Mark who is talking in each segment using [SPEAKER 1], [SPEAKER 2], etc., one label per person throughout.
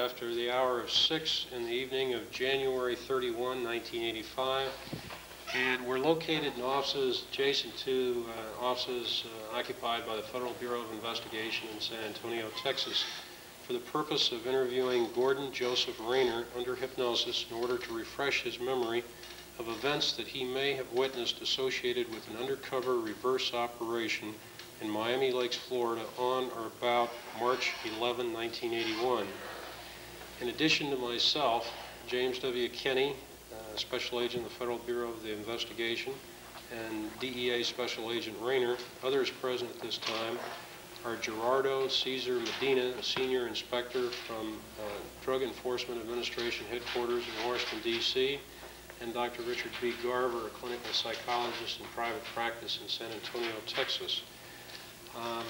[SPEAKER 1] after the hour of 6 in the evening of January 31, 1985. And we're located in offices adjacent to uh, offices uh, occupied by the Federal Bureau of Investigation in San Antonio, Texas, for the purpose of interviewing Gordon Joseph Rayner under hypnosis in order to refresh his memory of events that he may have witnessed associated with an undercover reverse operation in Miami Lakes, Florida on or about March 11, 1981. In addition to myself, James W. Kenny, uh, Special Agent of the Federal Bureau of the Investigation, and DEA Special Agent Rayner, others present at this time are Gerardo Cesar Medina, a senior inspector from uh, Drug Enforcement Administration headquarters in Washington, D.C., and Dr. Richard B. Garver, a clinical psychologist in private practice in San Antonio, Texas. Um,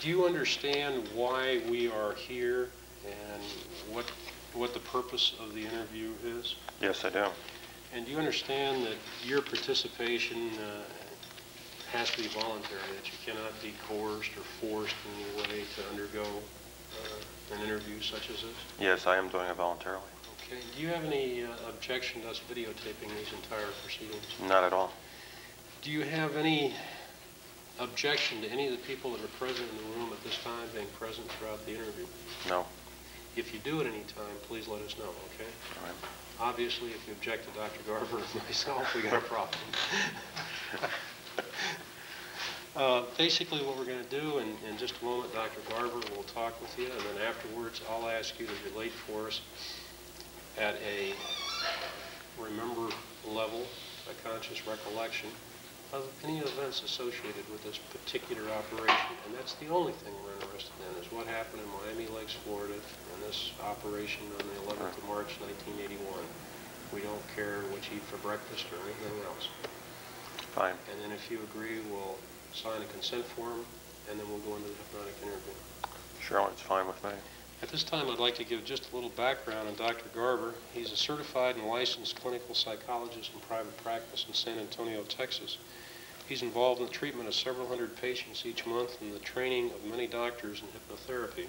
[SPEAKER 1] Do you understand why we are here and what, what the purpose of the interview is?
[SPEAKER 2] Yes, I do.
[SPEAKER 1] And do you understand that your participation uh, has to be voluntary, that you cannot be coerced or forced in any way to undergo uh, an interview such as this?
[SPEAKER 2] Yes, I am doing it voluntarily.
[SPEAKER 1] Okay. Do you have any uh, objection to us videotaping these entire proceedings?
[SPEAKER 2] Not at all.
[SPEAKER 1] Do you have any objection to any of the people that are present in the room at this time being present throughout the interview?
[SPEAKER 2] No.
[SPEAKER 1] If you do at any time, please let us know, okay?
[SPEAKER 2] All right.
[SPEAKER 1] Obviously, if you object to Dr. Garver and myself, we got a problem. Uh, Basically, what we're going to do, in, in just a moment, Dr. Garver will talk with you, and then afterwards, I'll ask you to relate for us at a remember level, a conscious recollection of any events associated with this particular operation. And that's the only thing we're interested in, is what happened in Miami Lakes, Florida, in this operation on the 11th of March, 1981. We don't care what you eat for breakfast or anything else.
[SPEAKER 2] Fine.
[SPEAKER 1] And then if you agree, we'll sign a consent form, and then we'll go into the hypnotic interview.
[SPEAKER 2] Sure, it's fine with me.
[SPEAKER 1] At this time, I'd like to give just a little background on Dr. Garver. He's a certified and licensed clinical psychologist in private practice in San Antonio, Texas. He's involved in the treatment of several hundred patients each month and the training of many doctors in hypnotherapy.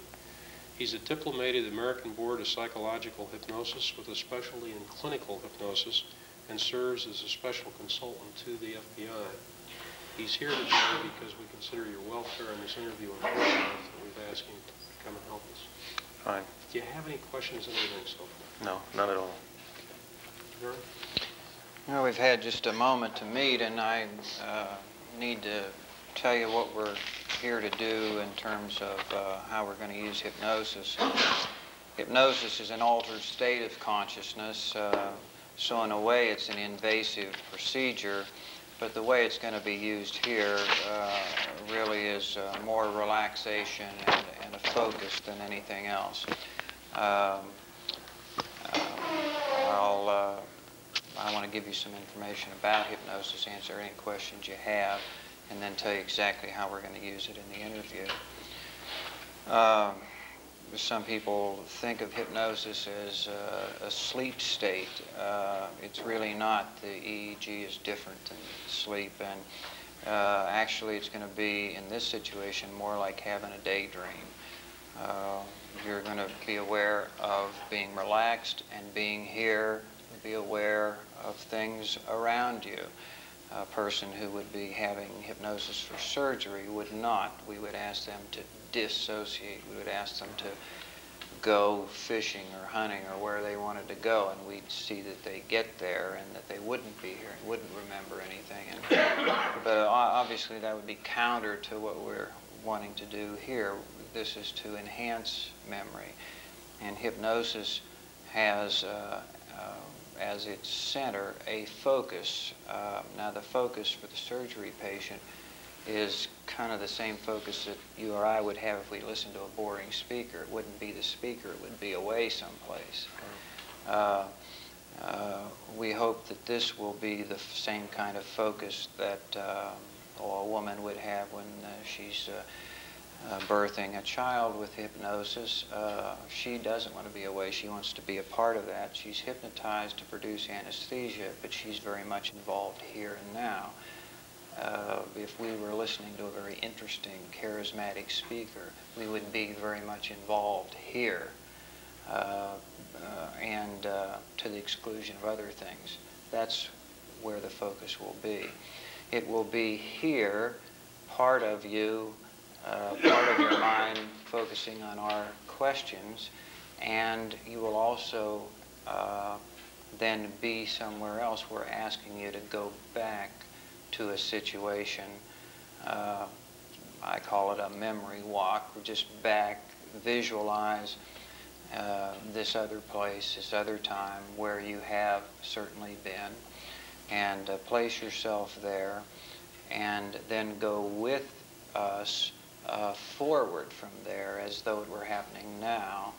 [SPEAKER 1] He's a diplomate of the American Board of Psychological Hypnosis with a specialty in clinical hypnosis and serves as a special consultant to the FBI. He's here today because we consider your welfare in this interview important enough that we've asked him to come and help us.
[SPEAKER 2] Fine.
[SPEAKER 1] Do you have any questions on anything so far?
[SPEAKER 2] No, not at all.
[SPEAKER 1] Vern?
[SPEAKER 3] Well, we've had just a moment to meet, and I uh, need to tell you what we're here to do in terms of uh, how we're going to use hypnosis. Hypnosis is an altered state of consciousness, uh, so in a way it's an invasive procedure, but the way it's going to be used here uh, really is uh, more relaxation and, and a focus than anything else. Um, uh, I'll uh, I want to give you some information about hypnosis, answer any questions you have, and then tell you exactly how we're going to use it in the interview. Um, some people think of hypnosis as uh, a sleep state. Uh, it's really not. The EEG is different than sleep, and uh, actually it's going to be, in this situation, more like having a daydream. Uh, you're going to be aware of being relaxed and being here be aware of things around you. A person who would be having hypnosis for surgery would not. We would ask them to dissociate. We would ask them to go fishing or hunting or where they wanted to go, and we'd see that they get there and that they wouldn't be here and wouldn't remember anything. And, but uh, obviously that would be counter to what we're wanting to do here. This is to enhance memory, and hypnosis has uh, uh, as its center a focus. Uh, now, the focus for the surgery patient is kind of the same focus that you or I would have if we listened to a boring speaker. It wouldn't be the speaker, it would be away someplace. Uh, uh, we hope that this will be the same kind of focus that uh, a woman would have when uh, she's uh, uh, birthing a child with hypnosis. Uh, she doesn't want to be away. She wants to be a part of that. She's hypnotized to produce anesthesia, but she's very much involved here and now. Uh, if we were listening to a very interesting, charismatic speaker, we would be very much involved here uh, uh, and uh, to the exclusion of other things. That's where the focus will be. It will be here, part of you, uh, part of your mind focusing on our questions, and you will also uh, then be somewhere else. We're asking you to go back to a situation. Uh, I call it a memory walk. Just back, visualize uh, this other place, this other time where you have certainly been, and uh, place yourself there, and then go with us uh, forward from there as though it were happening now.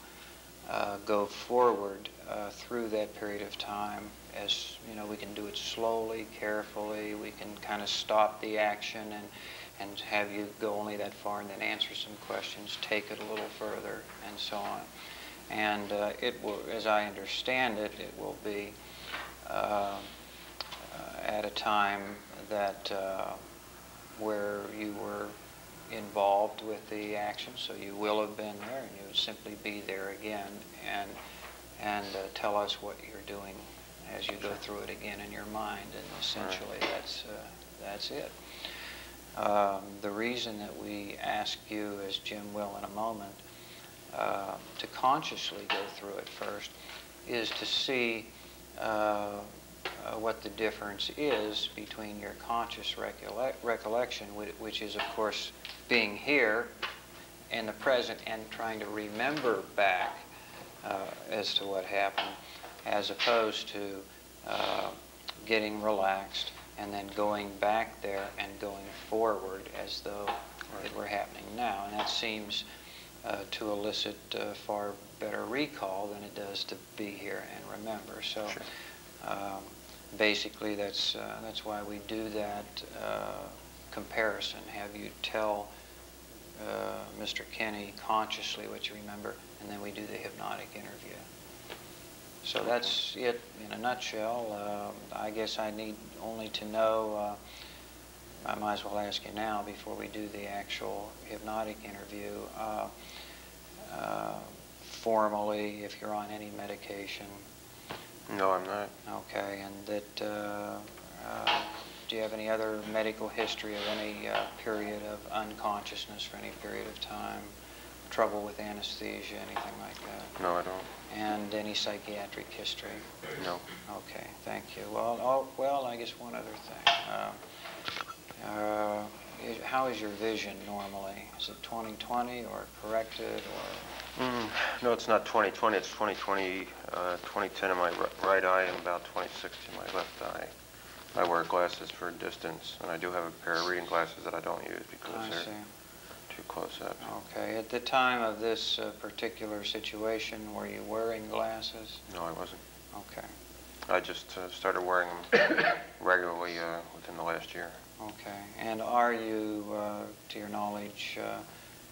[SPEAKER 3] Uh, go forward uh, through that period of time as you know we can do it slowly carefully we can kind of stop the action and and have you go only that far and then answer some questions take it a little further and so on. And uh, it will as I understand it it will be uh, at a time that uh, where you were involved with the action, so you will have been there, and you would simply be there again and and uh, tell us what you're doing as you go through it again in your mind, and essentially that's uh, that's it. Um, the reason that we ask you, as Jim will in a moment, uh, to consciously go through it first, is to see uh, uh, what the difference is between your conscious recollect recollection, which is, of course, being here in the present and trying to remember back uh, as to what happened, as opposed to uh, getting relaxed and then going back there and going forward as though it were happening now. And that seems uh, to elicit uh, far better recall than it does to be here and remember. So. Sure. Um, basically, that's, uh, that's why we do that uh, comparison. Have you tell uh, Mr. Kenny consciously what you remember, and then we do the hypnotic interview. So that's it in a nutshell. Uh, I guess I need only to know, uh, I might as well ask you now before we do the actual hypnotic interview, uh, uh, formally, if you're on any medication,
[SPEAKER 2] no, I'm not.
[SPEAKER 3] Okay, and that, uh, uh, do you have any other medical history of any uh, period of unconsciousness for any period of time? Trouble with anesthesia, anything like that?
[SPEAKER 2] No, I don't.
[SPEAKER 3] And any psychiatric history?
[SPEAKER 2] No.
[SPEAKER 3] Okay, thank you. Well, oh, well, I guess one other thing. Uh, uh, is- how is your vision normally? Is it 20/20 or corrected or?
[SPEAKER 2] Mm, no, it's not 20/20, it's 20/20, uh, 20/10 in my ri- right eye and about 20/60 in my left eye. I wear glasses for distance, and I do have a pair of reading glasses that I don't use because
[SPEAKER 3] I
[SPEAKER 2] they're
[SPEAKER 3] see.
[SPEAKER 2] Too close up.
[SPEAKER 3] Okay, at the time of this uh, particular situation, were you wearing glasses?
[SPEAKER 2] No, I wasn't.
[SPEAKER 3] Okay,
[SPEAKER 2] I just uh, started wearing them regularly uh, within the last year.
[SPEAKER 3] okay. And are you, uh, to your knowledge, uh,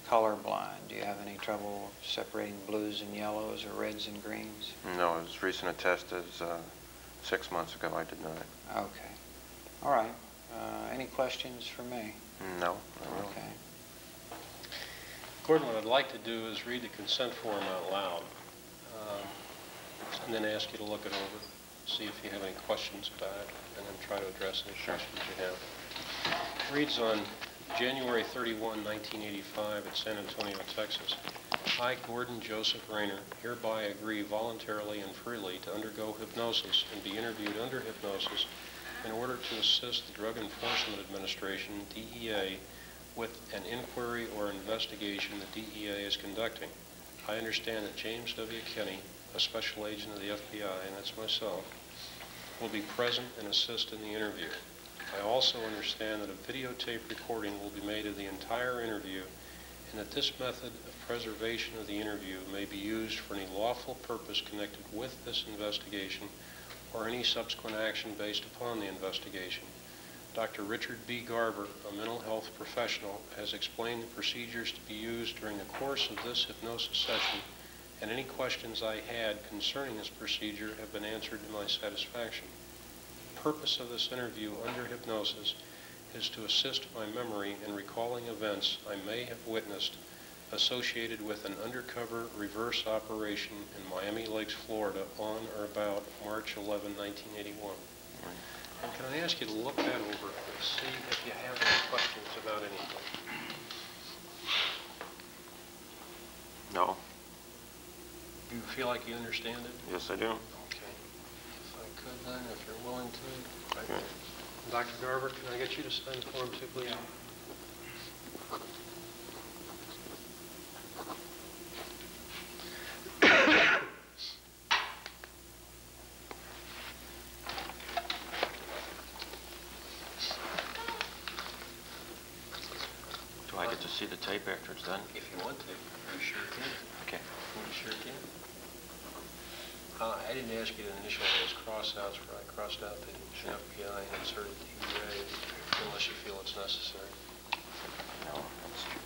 [SPEAKER 3] colorblind? Do you have any trouble separating blues and yellows or reds and greens?
[SPEAKER 2] No, as recent a test as uh, six months ago, I did not.
[SPEAKER 3] Okay. All right. Uh, Any questions for me?
[SPEAKER 2] No.
[SPEAKER 3] Okay.
[SPEAKER 1] Gordon, what I'd like to do is read the consent form out loud, um, and then ask you to look it over, see if you have any questions about it, and then try to address any questions you have. It reads on January 31, 1985, at San Antonio, Texas. I, Gordon Joseph Rayner, hereby agree voluntarily and freely to undergo hypnosis and be interviewed under hypnosis in order to assist the Drug Enforcement Administration, DEA, with an inquiry or investigation the DEA is conducting. I understand that James W. Kinney, a special agent of the FBI, and that's myself, will be present and assist in the interview. I also understand that a videotape recording will be made of the entire interview and that this method of preservation of the interview may be used for any lawful purpose connected with this investigation or any subsequent action based upon the investigation. Dr. Richard B. Garver, a mental health professional, has explained the procedures to be used during the course of this hypnosis session, and any questions I had concerning this procedure have been answered to my satisfaction. The purpose of this interview under hypnosis is to assist my memory in recalling events I may have witnessed associated with an undercover reverse operation in Miami Lakes, Florida on or about March 11, 1981. And can I ask you to look that over and see if you have any questions about anything?
[SPEAKER 2] No?
[SPEAKER 1] Do You feel like you understand it?
[SPEAKER 2] Yes, I do.
[SPEAKER 1] Okay. If I could then, if you're willing to.
[SPEAKER 2] Okay.
[SPEAKER 1] Dr. Garver, can I get you to sign the form too, please?
[SPEAKER 2] Do I get to see the tape after it's done?
[SPEAKER 1] If you want to. You sure can.
[SPEAKER 2] Okay.
[SPEAKER 1] You sure can. Uh, I didn't ask you to initial those cross-outs where I crossed out the FBI and inserted the DEA unless you feel it's necessary.
[SPEAKER 2] No, that's true.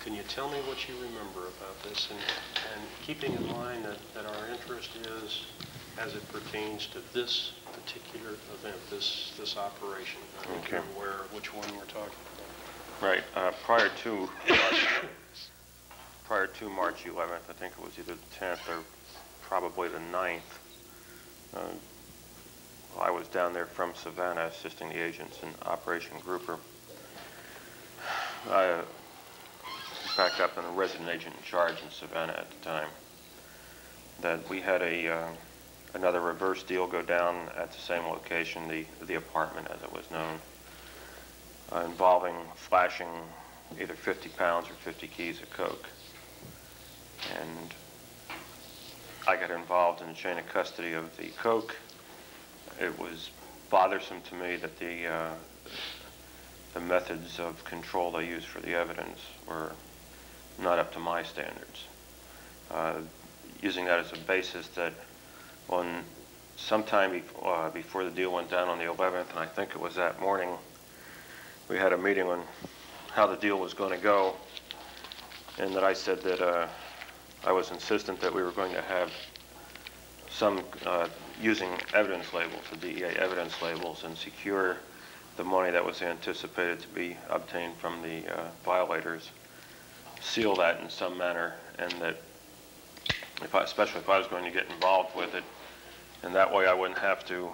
[SPEAKER 1] Can you tell me what you remember about this? And, and keeping in mind that, that our interest is as it pertains to this particular event, this, this operation. I think
[SPEAKER 2] Okay.
[SPEAKER 1] you're aware of which one we're talking about.
[SPEAKER 2] Right, uh, prior to, prior to March 11th, I think it was either the 10th or probably the 9th, uh, I was down there from Savannah assisting the agents in Operation Grouper. I backed up on a resident agent in charge in Savannah at the time, that we had a, uh, another reverse deal go down at the same location, the, the apartment as it was known uh, involving flashing either 50 pounds or 50 keys of coke. And I got involved in the chain of custody of the coke. It was bothersome to me that the, uh, the methods of control they used for the evidence were not up to my standards. Uh, Using that as a basis that on sometime bef- uh, before the deal went down on the 11th, and I think it was that morning, we had a meeting on how the deal was going to go, and that I said that uh, I was insistent that we were going to have some, uh, using evidence labels, the DEA evidence labels, and secure the money that was anticipated to be obtained from the uh, violators, seal that in some manner, and that if I, especially if I was going to get involved with it, and that way I wouldn't have to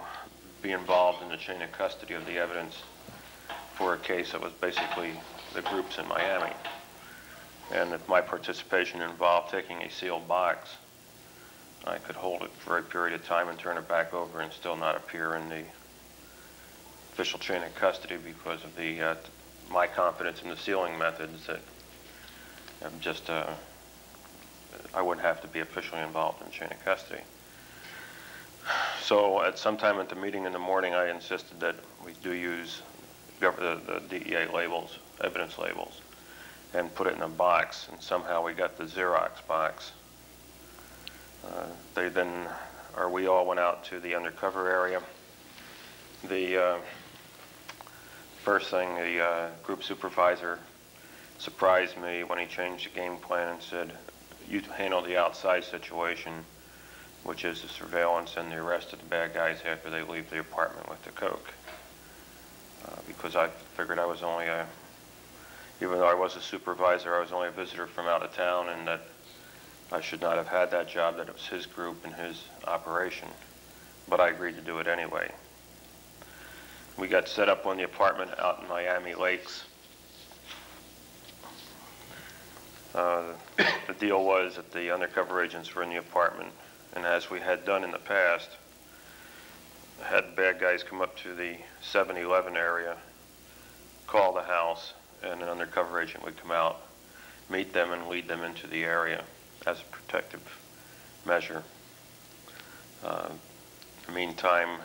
[SPEAKER 2] be involved in the chain of custody of the evidence for a case that was basically the groups in Miami. And if my participation involved taking a sealed box, I could hold it for a period of time and turn it back over and still not appear in the official chain of custody because of the, uh, my confidence in the sealing methods that I'm just, uh, I wouldn't have to be officially involved in chain of custody. So at some time at the meeting in the morning, I insisted that we do use the the DEA labels, evidence labels, and put it in a box, and somehow we got the Xerox box. Uh, They then, or we all went out to the undercover area. The uh, first thing, the uh, group supervisor surprised me when he changed the game plan and said, "You handle the outside situation, which is the surveillance and the arrest of the bad guys after they leave the apartment with the coke." Uh, Because I figured I was only a, even though I was a supervisor, I was only a visitor from out of town, and that I should not have had that job, that it was his group and his operation. But I agreed to do it anyway. We got set up on the apartment out in Miami Lakes. Uh, The deal was that the undercover agents were in the apartment, and as we had done in the past, had bad guys come up to the 7-Eleven area, call the house, and an undercover agent would come out, meet them, and lead them into the area as a protective measure. Uh, in the Meantime,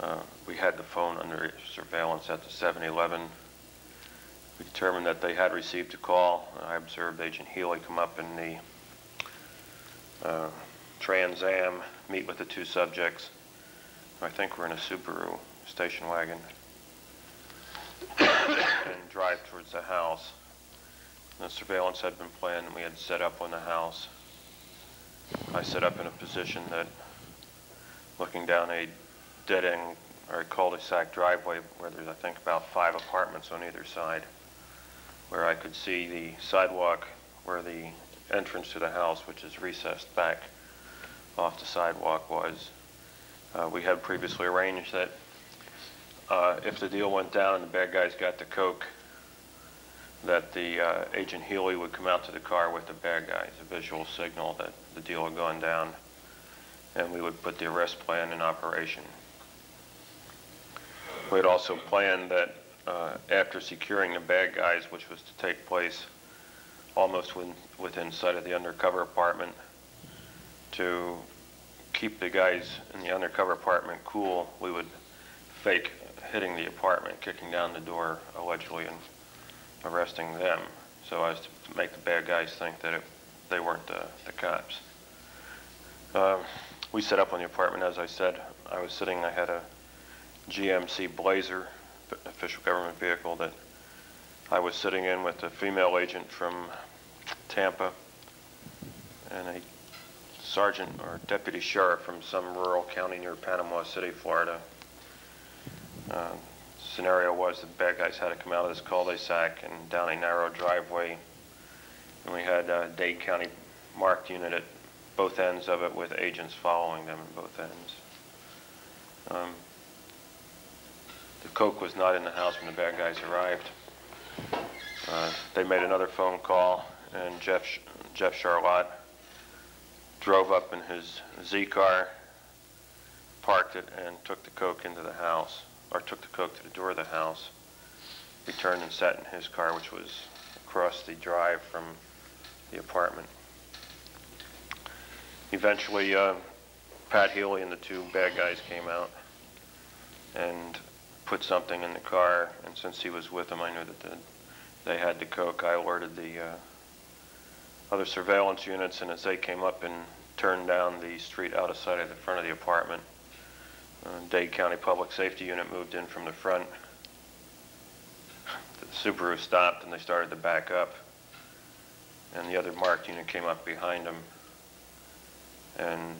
[SPEAKER 2] uh, we had the phone under surveillance at the 7-Eleven. We determined that they had received a call. I observed Agent Healy come up in the uh, Trans Am, meet with the two subjects. I think we're in a Subaru station wagon. and drive towards the house. The surveillance had been planned, and we had set up on the house. I set up in a position that, looking down a dead-end or cul-de-sac driveway where there's, I think, about five apartments on either side, where I could see the sidewalk where the entrance to the house, which is recessed back off the sidewalk, was. Uh, We had previously arranged that uh, if the deal went down and the bad guys got the coke, that the uh, Agent Healy would come out to the car with the bad guys, a visual signal that the deal had gone down, and we would put the arrest plan in operation. We had also planned that uh, after securing the bad guys, which was to take place almost within- within sight of the undercover apartment, to keep the guys in the undercover apartment cool, we would fake hitting the apartment, kicking down the door allegedly, and arresting them, so as to make the bad guys think that it, they weren't the, the cops. Uh, we set up on the apartment, as I said. I was sitting, I had a GMC Blazer, official government vehicle, that I was sitting in with a female agent from Tampa and a sergeant or deputy sheriff from some rural county near Panama City, Florida. Uh, Scenario was the bad guys had to come out of this cul-de-sac and down a narrow driveway. And we had a Dade County marked unit at both ends of it with agents following them at both ends. Um, The coke was not in the house when the bad guys arrived. Uh, They made another phone call, and Jeff, Jeff Charlotte drove up in his Z-car, parked it, and took the coke into the house, or took the coke to the door of the house, returned and sat in his car, which was across the drive from the apartment. Eventually, uh, Pat Healy and the two bad guys came out and put something in the car, and since he was with them, I knew that the, they had the coke. I alerted the uh, other surveillance units, and as they came up and turned down the street out of sight of the front of the apartment, uh, Dade County Public Safety Unit moved in from the front. The Subaru stopped, and they started to back up, and the other marked unit came up behind them, and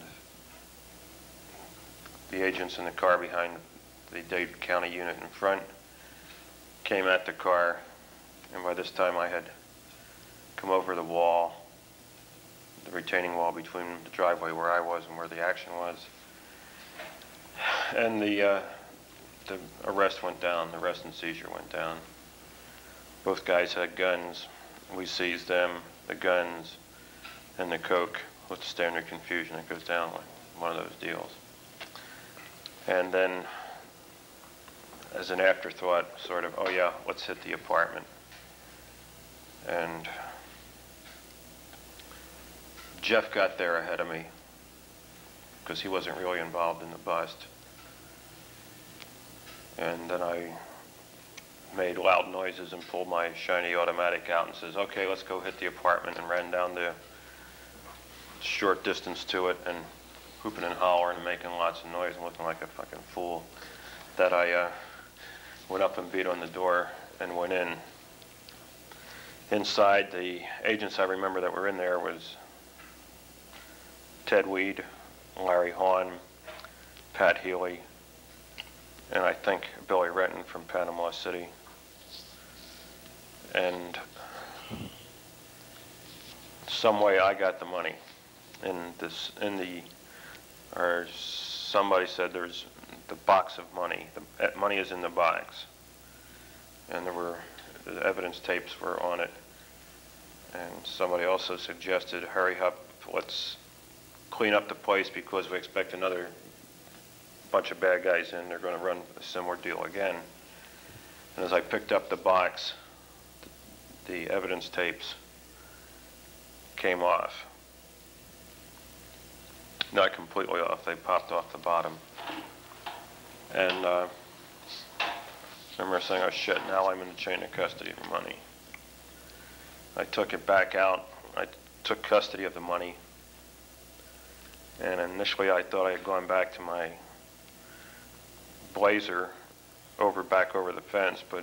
[SPEAKER 2] the agents in the car behind the Dade County unit in front came at the car, and by this time I had come over the wall, the retaining wall between the driveway where I was and where the action was. And the, uh, the arrest went down, the arrest and seizure went down. Both guys had guns. We seized them, the guns, and the coke with the standard confusion that goes down with one of those deals. And then, as an afterthought, sort of, oh yeah, let's hit the apartment. And Jeff got there ahead of me because he wasn't really involved in the bust. And then I made loud noises and pulled my shiny automatic out and says, okay, let's go hit the apartment and ran down the short distance to it and hooping and hollering and making lots of noise and looking like a fucking fool that I uh, went up and beat on the door and went in. Inside, the agents I remember that were in there was Ted Weed, Larry Hahn, Pat Healy, and I think Billy Renton from Panama City. And some way I got the money in this, in the, or somebody said there's the box of money. The uh, money is in the box. And there were, the evidence tapes were on it. And somebody also suggested, hurry up, let's clean up the place because we expect another bunch of bad guys in. They're going to run a similar deal again. And as I picked up the box, the evidence tapes came off. Not completely off, they popped off the bottom. And uh, I remember saying, oh shit, now I'm in the chain of custody of the money. I took it back out. I took custody of the money. And initially I thought I had gone back to my Blazer over, back over the fence, but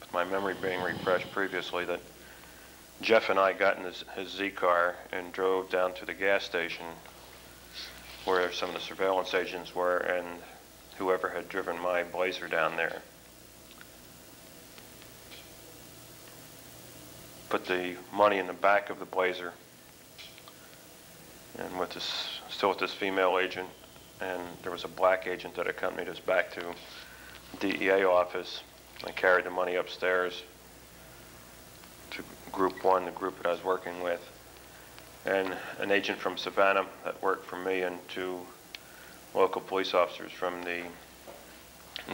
[SPEAKER 2] with my memory being refreshed previously, that Jeff and I got in his his Z-car and drove down to the gas station where some of the surveillance agents were and whoever had driven my Blazer down there. Put the money in the back of the Blazer and with this, still with this female agent, and there was a black agent that accompanied us back to the DEA office. I carried the money upstairs to Group One, the group that I was working with, and an agent from Savannah that worked for me, and two local police officers from the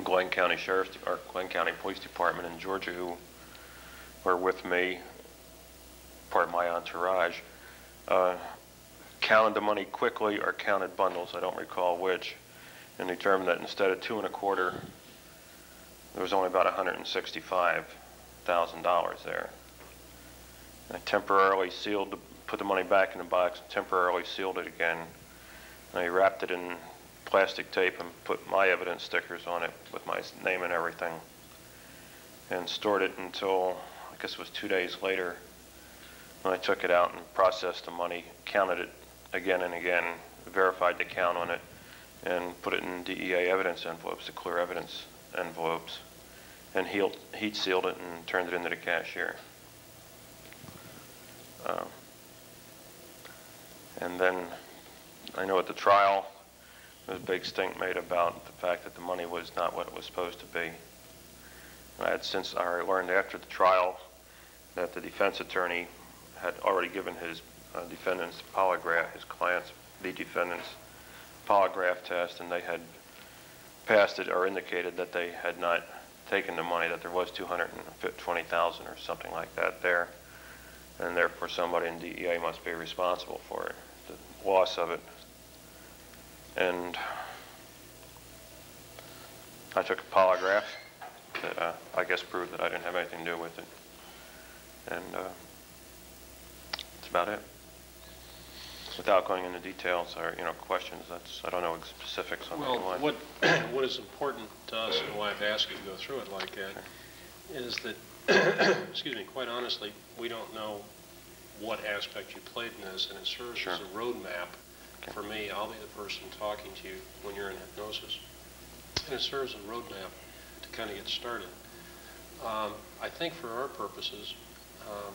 [SPEAKER 2] Glynn County Sheriff's, or Glynn County Police Department in Georgia who were with me, part of my entourage, uh, counted the money quickly or counted bundles, I don't recall which, and determined that instead of two and a quarter, there was only about $165,000 there. And I temporarily sealed, the- put the money back in the box, temporarily sealed it again. And I wrapped it in plastic tape and put my evidence stickers on it with my name and everything. And stored it until, I guess it was two days later, when I took it out and processed the money, counted it again and again, verified the count on it, and put it in DEA evidence envelopes, the clear evidence envelopes, and heat, heat sealed it and turned it into the cashier. Um, And then, I know at the trial, there was a big stink made about the fact that the money was not what it was supposed to be. I had since, I learned after the trial that the defense attorney had already given his uh, defendants polygraph, his clients, the defendants polygraph test, and they had passed it or indicated that they had not taken the money, that there was 220,000 or something like that there, and therefore somebody in DEA must be responsible for it, the loss of it. And I took a polygraph that uh, I guess proved that I didn't have anything to do with it. And uh, that's about it. Without going into details or, you know, questions, that's, I don't know specifics on
[SPEAKER 1] Well,
[SPEAKER 2] that one.
[SPEAKER 1] what, what is important to us, and why I've asked you to go through it like that, is that, excuse me, quite honestly, we don't know what aspect you played in this, and it serves
[SPEAKER 2] Sure.
[SPEAKER 1] as a roadmap. For me, I'll be the person talking to you when you're in hypnosis. And it serves as a roadmap to kind of get started. Um, I think for our purposes, um,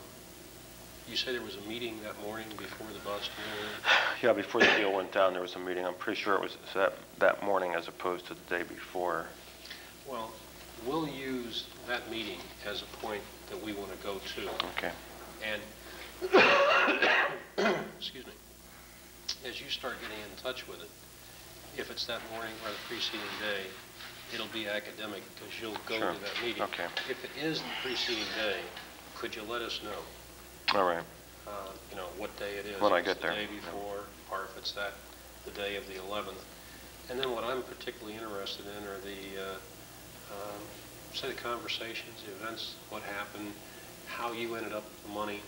[SPEAKER 1] you say there was a meeting that morning before the bust deal went?
[SPEAKER 2] Yeah, before the deal went down, there was a meeting. I'm pretty sure it was that, that morning as opposed to the day before.
[SPEAKER 1] Well, we'll use that meeting as a point that we want to go to.
[SPEAKER 2] Okay,
[SPEAKER 1] And, excuse me, as you start getting in touch with it, if it's that morning or the preceding day, it'll be academic because you'll go
[SPEAKER 2] Sure.
[SPEAKER 1] to that meeting.
[SPEAKER 2] Okay.
[SPEAKER 1] If it is the preceding day, could you let us know,
[SPEAKER 2] all right.
[SPEAKER 1] uh, you know, what day it is?
[SPEAKER 2] When I
[SPEAKER 1] If
[SPEAKER 2] get there,
[SPEAKER 1] the day
[SPEAKER 2] yeah.
[SPEAKER 1] before, or if it's that, the day of the 11th. And then what I'm particularly interested in are the, uh, um, say, the conversations, the events, what happened, how you ended up with the money,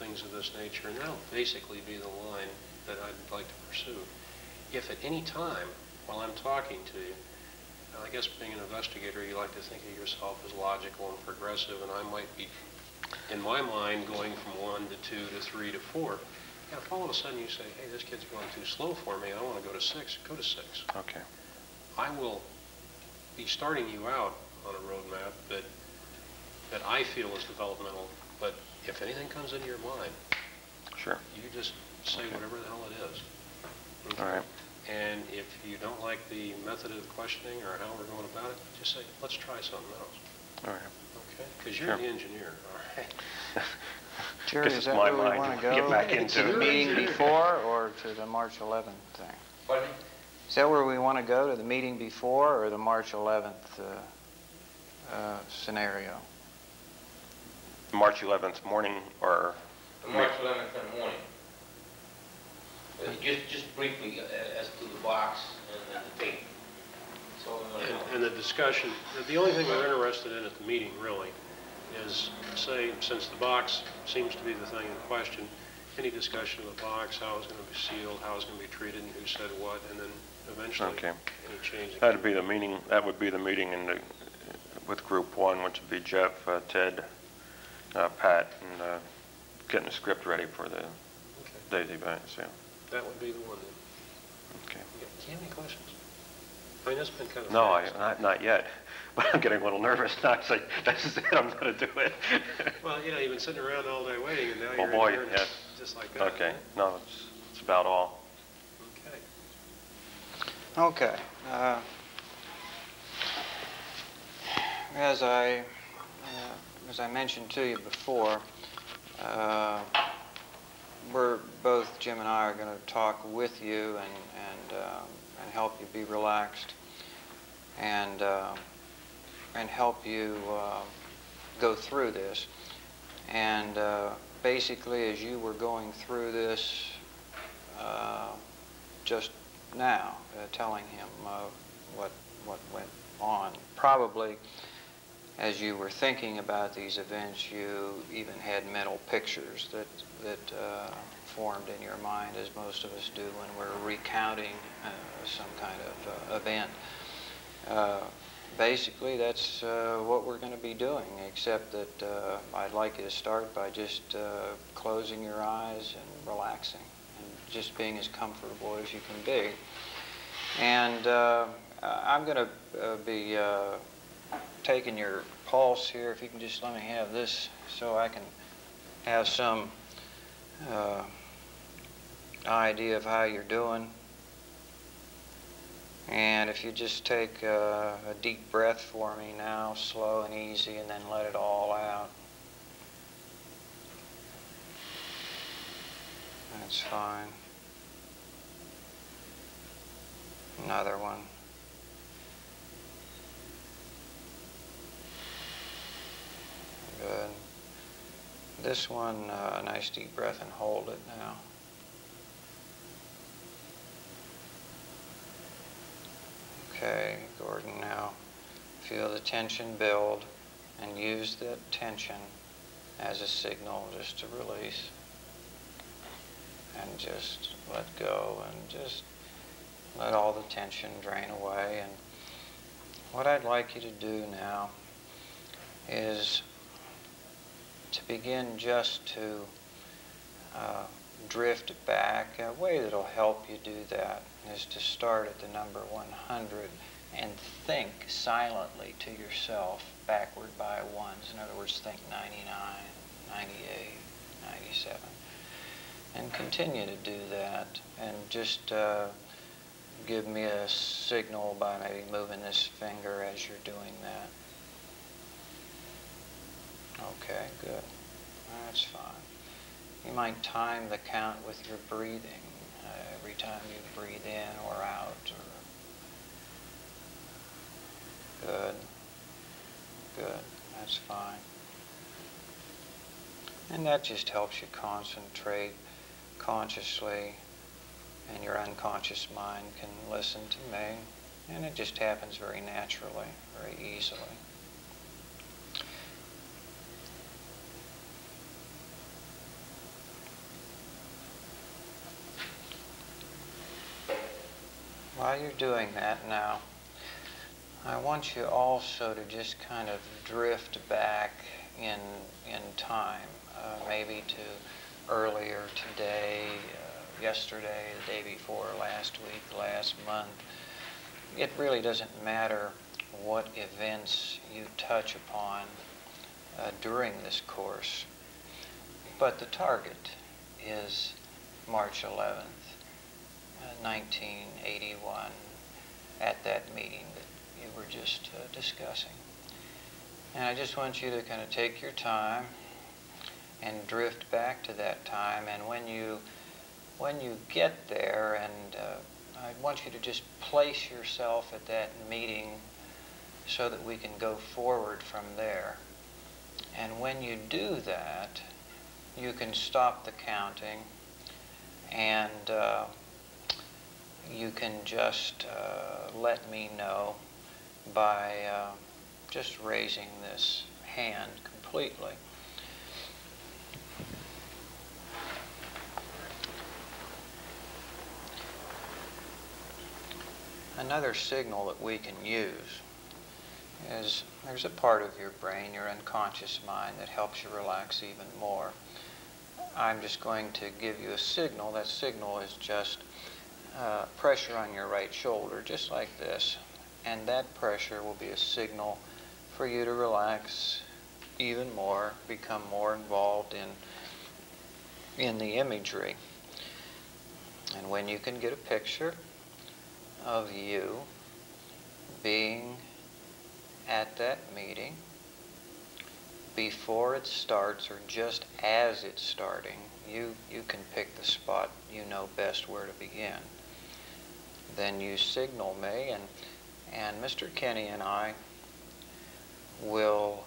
[SPEAKER 1] things of this nature, and that'll basically be the line that I'd like to pursue. If at any time, while I'm talking to you, I guess being an investigator, you like to think of yourself as logical and progressive, and I might be, in my mind, going from one to two to three to four. And if all of a sudden you say, hey, this kid's going too slow for me, I want to go to six, go to six.
[SPEAKER 2] Okay,
[SPEAKER 1] I will be starting you out on a roadmap that, that I feel is developmental, but if anything comes into your mind,
[SPEAKER 2] sure.
[SPEAKER 1] you just say
[SPEAKER 2] Okay.
[SPEAKER 1] whatever the hell it is.
[SPEAKER 2] All right,
[SPEAKER 1] And if you don't like the method of questioning or how we're going about it, just say, let's try something else,
[SPEAKER 2] all right.
[SPEAKER 1] okay? Because you're
[SPEAKER 2] Sure.
[SPEAKER 1] the engineer, all right?
[SPEAKER 3] Jerry,
[SPEAKER 2] Guess
[SPEAKER 3] is
[SPEAKER 2] it's
[SPEAKER 3] that
[SPEAKER 2] my
[SPEAKER 3] where we
[SPEAKER 2] mind
[SPEAKER 3] want
[SPEAKER 2] to
[SPEAKER 3] to go?
[SPEAKER 2] get back
[SPEAKER 3] To
[SPEAKER 2] into
[SPEAKER 3] the
[SPEAKER 2] it.
[SPEAKER 3] meeting before or to the March 11th thing?
[SPEAKER 4] Pardon?
[SPEAKER 3] Is that where we want to go, to the meeting before or the March 11th uh, uh, scenario?
[SPEAKER 2] March 11th morning or,
[SPEAKER 4] March 11th in the morning. Uh, Just, just briefly, uh, as to the box and and the tape. That's all I want to know.
[SPEAKER 1] And and the discussion, the only thing we're interested in at the meeting, really, is, say, since the box seems to be the thing in question, any discussion of the box, how it's going to be sealed, how it's going to be treated, and who said what, and then eventually,
[SPEAKER 2] Okay.
[SPEAKER 1] any change.
[SPEAKER 2] that'd be the meeting, that would be the meeting in the, with Group One, which would be Jeff, uh, Ted, uh, Pat, and uh, getting the script ready for the
[SPEAKER 1] Okay,
[SPEAKER 2] day's events, yeah.
[SPEAKER 1] that would be the one then.
[SPEAKER 2] Okay.
[SPEAKER 1] You got- you have any questions? I mean, it's been kind of
[SPEAKER 2] No, I,
[SPEAKER 1] fast.
[SPEAKER 2] not, not yet, but I'm getting a little nervous now, it's like, this is it, I'm gonna do it.
[SPEAKER 1] Well, you know, you've been sitting around all day waiting, and now
[SPEAKER 2] Oh,
[SPEAKER 1] you're
[SPEAKER 2] boy,
[SPEAKER 1] in here, and
[SPEAKER 2] yes.
[SPEAKER 1] it's just like that.
[SPEAKER 2] Okay,
[SPEAKER 1] right?
[SPEAKER 2] no, it's, it's about all.
[SPEAKER 1] Okay.
[SPEAKER 3] Okay. uh, As I, uh, as I mentioned to you before, uh, we're, both Jim and I are going to talk with you and, and, um, and help you be relaxed and, uh, and help you uh, go through this. And uh, basically, as you were going through this, uh, just now, telling him what what went on. Probably, as you were thinking about these events, you even had mental pictures that that uh, formed in your mind, as most of us do when we're recounting uh, some kind of uh, event. Uh, basically, that's uh, what we're going to be doing, except that uh, I'd like you to start by just closing your eyes and relaxing and just being as comfortable as you can be. And I'm going to be taking your pulse here. If you can just let me have this so I can have some uh, idea of how you're doing. And if you just take uh, a deep breath for me now, slow and easy, and then let it all out. That's fine. Another one. Good. This one, uh, a nice deep breath and hold it now. Okay, Gordon, now feel the tension build and use that tension as a signal just to release. And just let go and just let all the tension drain away. And what I'd like you to do now is to begin just to uh, drift back. A way that'll help you do that is to start at the number 100 and think silently to yourself backward by ones. In other words, think 99, 98, 97. And continue to do that and just uh, give me a signal by maybe moving this finger as you're doing that. Okay, good. That's fine. You might time the count with your breathing uh, every time you breathe in or out. Or... Good. Good. That's fine. And that just helps you concentrate consciously, and your unconscious mind can listen to me. And it just happens very naturally, very easily. While you're doing that now, I want you also to just kind of drift back in in time, uh, maybe to earlier today, uh, yesterday, the day before, last week, last month. It really doesn't matter what events you touch upon uh, during this course, but the target is March 11th. 1981 at that meeting that you were just uh, discussing. And I just want you to kind of take your time and drift back to that time. And when you when you get there, and uh, I want you to just place yourself at that meeting so that we can go forward from there. And when you do that, you can stop the counting and uh, you can just uh, let me know by uh, just raising this hand completely. Another signal that we can use is there's a part of your brain, your unconscious mind, that helps you relax even more. I'm just going to give you a signal. That signal is just uh, pressure on your right shoulder, just like this. And that pressure will be a signal for you to relax even more, become more involved in, in the imagery. And when you can get a picture of you being at that meeting, before it starts or just as it's starting, you, you can pick the spot you know best where to begin. Then you signal me, and, and Mr. Kenny and I will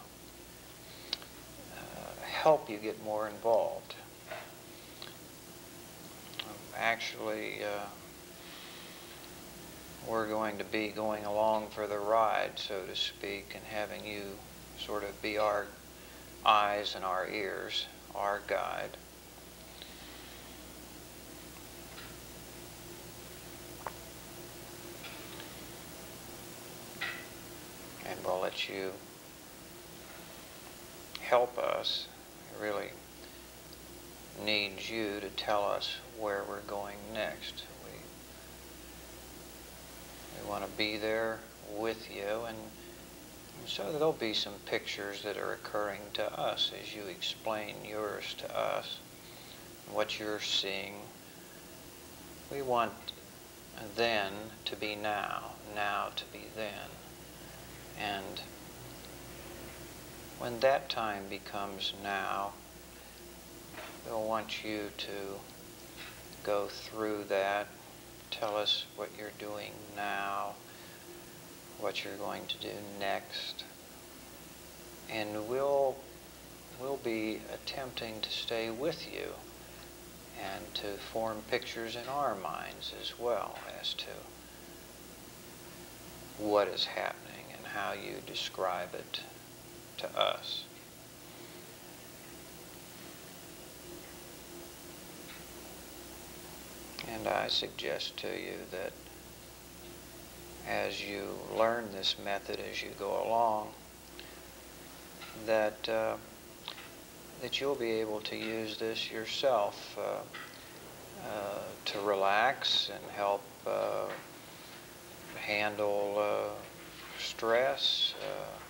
[SPEAKER 3] uh, help you get more involved. Actually, uh, we're going to be going along for the ride, so to speak, and having you sort of be our eyes and our ears, our guide. And we'll let you help us. It really needs you to tell us where we're going next. We, we want to be there with you and so there'll be some pictures that are occurring to us as you explain yours to us, what you're seeing. We want then to be now, now to be then. And when that time becomes now, we'll want you to go through that, tell us what you're doing now, what you're going to do next. And we'll, we'll be attempting to stay with you and to form pictures in our minds as well as to what has and how you describe it to us. And I suggest to you that as you learn this method as you go along, that uh, that you'll be able to use this yourself uh, uh, to relax and help uh, handle uh, stress, uh,